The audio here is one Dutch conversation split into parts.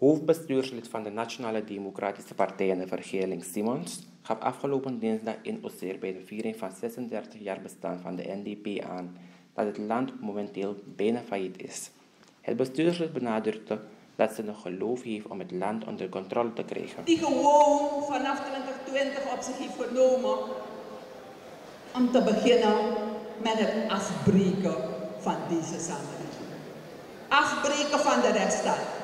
Hoofdbestuurslid van de Nationale Democratische Partij in de vergeling Simons gaf afgelopen dinsdag in Oseer bij de viering van 36 jaar bestaan van de NDP aan dat het land momenteel bijna failliet is. Het bestuurslid benadrukte dat ze nog geloof heeft om het land onder controle te krijgen. Die gewoon vanaf 2020 op zich heeft genomen om te beginnen met het afbreken van deze samenleving. Afbreken van de rechtsstaat.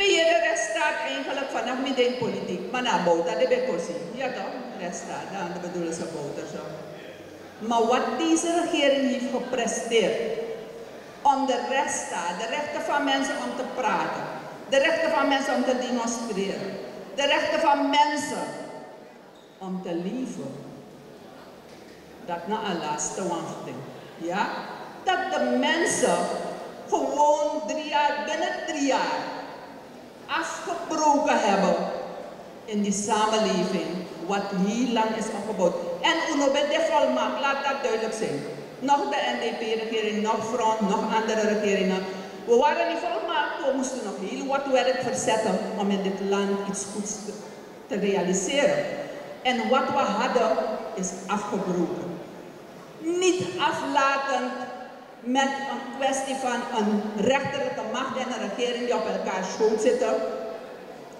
Meer de rechtsstaat eigenlijk vanaf midden politiek. Maar na dat de kosi. Ja toch? Rechtsstaat, dan bedoelen ze bouwt zo. Maar wat deze regering heeft gepresteerd om de rechtsstaat, de rechten van mensen om te praten, de rechten van mensen om te demonstreren, de rechten van mensen om te leven. Dat na een laatste wachting. Ja? Dat de mensen gewoon drie jaar, binnen drie jaar afgebroken hebben in die samenleving wat heel lang is opgebouwd. En UNO bij de volmacht, laat dat duidelijk zijn. Nog de NDP-regering, nog Front, nog andere regeringen. We waren niet volmaakt, we moesten nog heel wat werk verzetten om in dit land iets goeds te, te realiseren. En wat we hadden is afgebroken. Niet aflatend met een kwestie van een rechterlijke macht en een regering die op elkaar schoot zitten.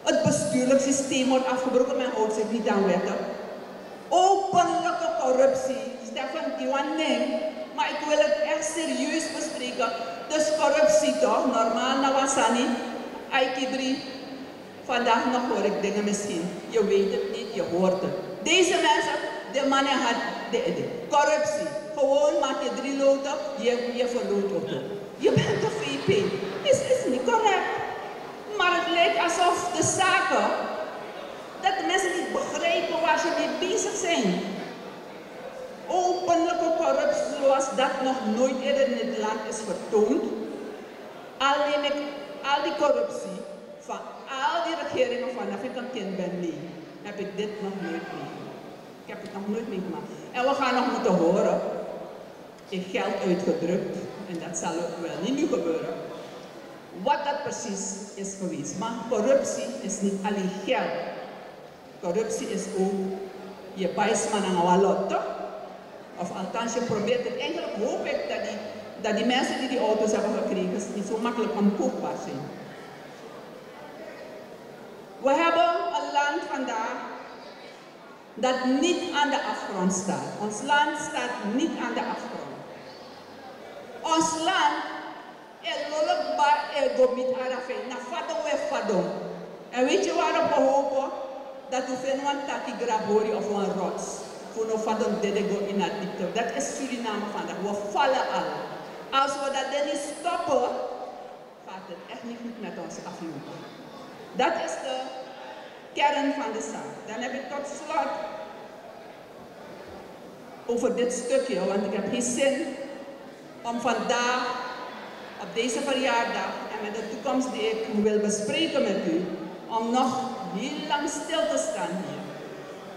Het bestuurlijk systeem wordt afgebroken, men houdt zich niet aan wetten. Openlijke corruptie, Stefan Diwan maar ik wil het echt serieus bespreken. Dus corruptie toch, normaal Nawasani, Aikidri. Vandaag nog hoor ik dingen misschien. Je weet het niet, je hoort het. Deze mensen, de mannen had de, de corruptie. Gewoon maak je drie loten, je, je verloot. Je bent de VP. Is, is niet correct. Maar het lijkt alsof de zaken, dat de mensen niet begrijpen waar ze mee bezig zijn. Openlijke corruptie zoals dat nog nooit eerder in het land is vertoond. Al die corruptie van al die regeringen vanaf ik een kind ben mee, heb ik dit nog nooit meegemaakt. Ik heb het nog nooit meegemaakt. En we gaan nog moeten horen in geld uitgedrukt. En dat zal ook wel niet nu gebeuren. Wat dat precies is geweest. Maar corruptie is niet alleen geld. Corruptie is ook je bijsman aan een Of althans, je probeert het. Eigenlijk hoop ik dat die, dat die mensen die die auto's hebben gekregen niet zo makkelijk omkoopbaar zijn. We hebben een land vandaag dat niet aan de afgrond staat. Ons land staat niet aan de afgrond. Ons land is lolokbaar en gomit arafe. Na fadon we fadon. En weet je waarop we hopen? Dat vinden een taki grabori of een rots. Voor no fadon dedego in het diepte. Dat is Suriname vandaag. We vallen al. Als we dat niet stoppen, gaat het echt niet goed met ons aflopen. Dat is de kern van de zaak. Dan heb ik tot slot over dit stukje, want ik heb geen zin om vandaag, op deze verjaardag en met de toekomst die ik wil bespreken met u, om nog heel lang stil te staan hier.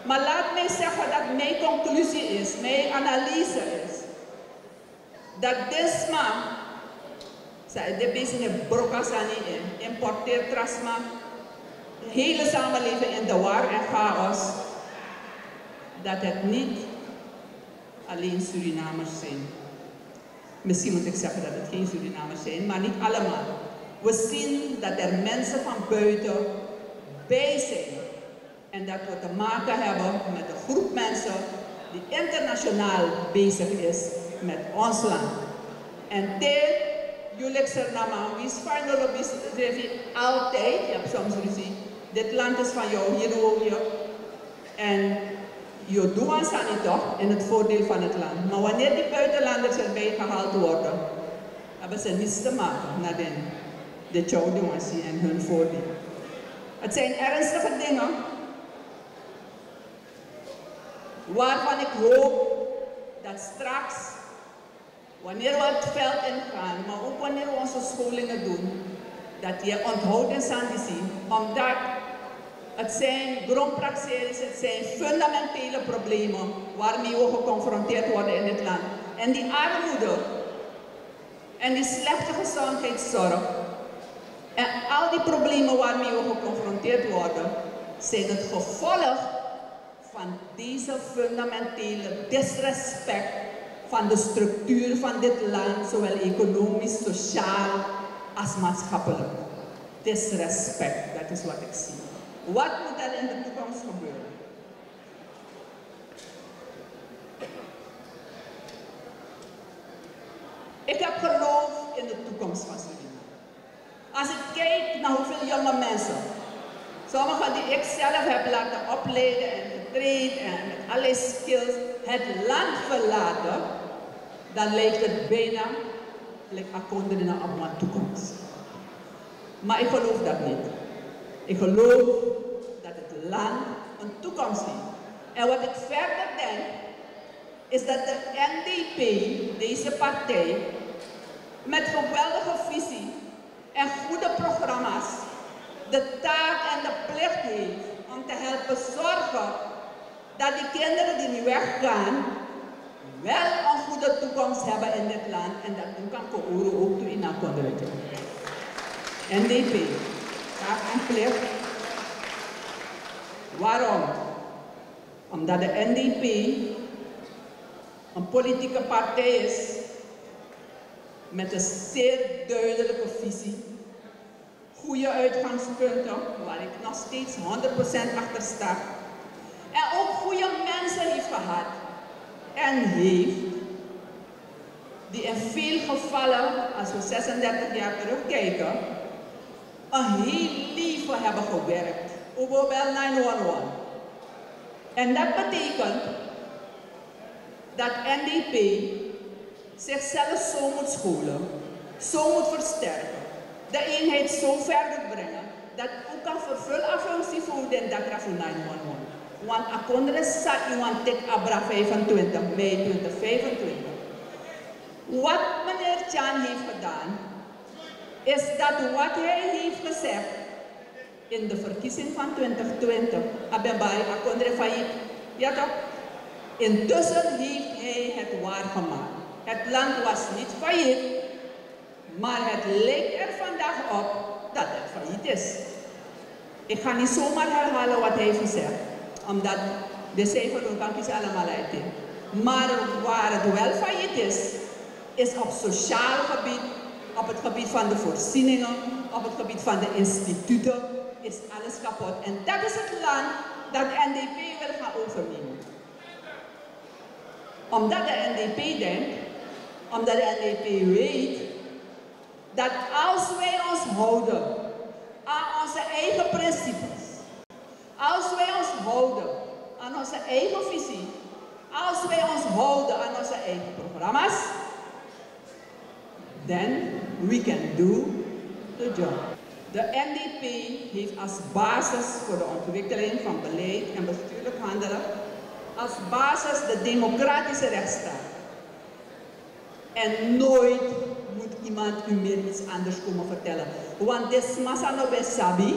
Maar laat mij zeggen dat mijn conclusie is, mijn analyse is, dat DESMA, de bezig brokasani in, importeert trasma, de hele samenleving in de war en chaos, dat het niet alleen Surinamers zijn. Misschien moet ik zeggen dat het geen Surinamers zijn, maar niet allemaal. We zien dat er mensen van buiten bij zijn. En dat we te maken hebben met een groep mensen die internationaal bezig is met ons land. En dit, jullie zeggen wie is is altijd, je hebt soms ruzie, dit land is van jou, hier woon je. En je doet ons niet toch in het voordeel van het land. Maar wanneer die buitenlanders erbij gehaald worden, hebben ze niets te maken naar de, de Chauduansi en hun voordeel. Het zijn ernstige dingen waarvan ik hoop dat straks, wanneer we het veld ingaan, maar ook wanneer we onze scholingen doen, dat je onthoudt in Sandisi, omdat het zijn grondpraxeris, het zijn fundamentele problemen waarmee we geconfronteerd worden in dit land. En die armoede en die slechte gezondheidszorg En al die problemen waarmee we geconfronteerd worden, zijn het gevolg van deze fundamentele disrespect van de structuur van dit land, zowel economisch, sociaal als maatschappelijk. Disrespect, dat is wat ik zie. Wat moet er in de toekomst gebeuren? Ik heb geloof in de toekomst van Suriname. Als ik kijk naar hoeveel jonge mensen, sommigen die ik zelf heb laten opleiden en getraind en met alle skills het land verlaten, dan lijkt het bijna like akonderen op mijn toekomst. Maar ik geloof dat niet. Ik geloof dat het land een toekomst heeft. En wat ik verder denk, is dat de NDP, deze partij, met geweldige visie en goede programma's, de taak en de plicht heeft om te helpen zorgen dat die kinderen die nu weggaan, wel een goede toekomst hebben in dit land en dat nu kan ook toe in Akondretje. NDP, plicht. Waarom? Omdat de NDP een politieke partij is met een zeer duidelijke visie, goede uitgangspunten, waar ik nog steeds 100% achter sta, en ook goede mensen heeft gehad en heeft, die in veel gevallen, als we 36 jaar terugkijken, een heel leven hebben gewerkt, ook wel 911. En dat betekent dat NDP zichzelf zo moet scholen, zo moet versterken, de eenheid zo verder brengen, dat ook kan vervullen functie voor de voor 911. Want akondre zat iemand tek abra 25 mei 2025. Wat meneer Chan heeft gedaan, is dat wat hij heeft gezegd in de verkiezing van 2020, Abebai, akondre failliet, ja toch? Intussen heeft hij het waargemaakt. Het land was niet failliet, maar het lijkt er vandaag op dat het failliet is. Ik ga niet zomaar herhalen wat hij heeft gezegd, omdat de cijfers kan ik allemaal uit. Maar waar het wel failliet is, is op sociaal gebied, op het gebied van de voorzieningen, op het gebied van de instituten, is alles kapot. En dat is het land dat NDP wil gaan overnemen omdat de NDP denkt, omdat de NDP weet, dat als wij ons houden aan onze eigen principes, als wij ons houden aan onze eigen visie, als wij ons houden aan onze eigen programma's, then we can do the job. De NDP heeft als basis voor de ontwikkeling van beleid en bestuurlijk handelen als basis de democratische rechtsstaat. En nooit moet iemand u meer iets anders komen vertellen. Want desmassa no sabi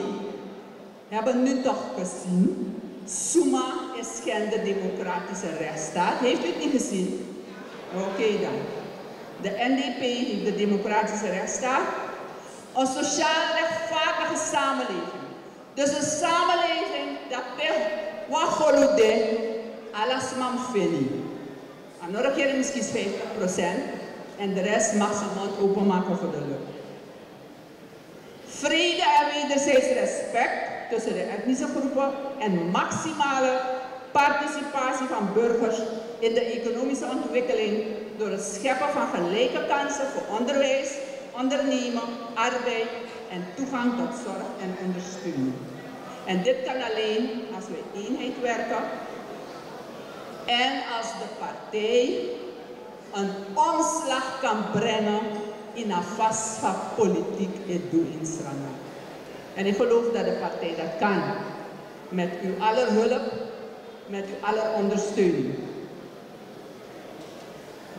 hebben nu toch gezien. Suma is geen de democratische rechtsstaat. Heeft u het niet gezien? Oké dan. De NDP de democratische rechtsstaat. Een sociaal rechtvaardige samenleving. Dus een samenleving dat per wat alles mam feni. Andere keren misschien 50% en de rest mag zijn mond openmaken voor de lucht. Vrede en wederzijds respect tussen de etnische groepen en maximale participatie van burgers in de economische ontwikkeling door het scheppen van gelijke kansen voor onderwijs, ondernemen, arbeid en toegang tot zorg en ondersteuning. En dit kan alleen als we eenheid werken en als de partij een omslag kan brengen in een vast politiek in Srana. En ik geloof dat de partij dat kan. Met uw aller hulp, met uw aller ondersteuning.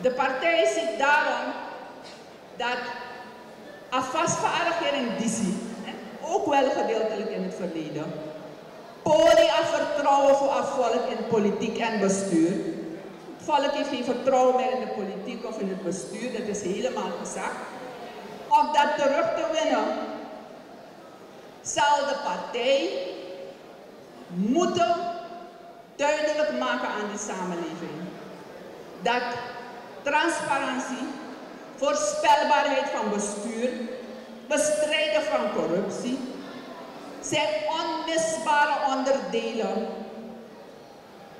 De partij ziet daarom dat een vastvaardiging die ook wel gedeeltelijk in het verleden, Polia vertrouwen voor het volk in politiek en bestuur. Het volk heeft geen vertrouwen meer in de politiek of in het bestuur, dat is helemaal gezegd. Om dat terug te winnen, zal de partij moeten duidelijk maken aan de samenleving dat transparantie, voorspelbaarheid van bestuur, bestrijden van corruptie zijn onmisbare onderdelen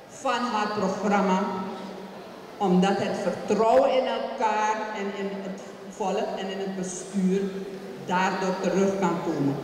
van haar programma, omdat het vertrouwen in elkaar en in het volk en in het bestuur daardoor terug kan komen.